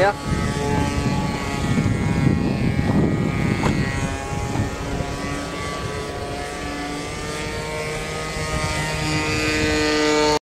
行。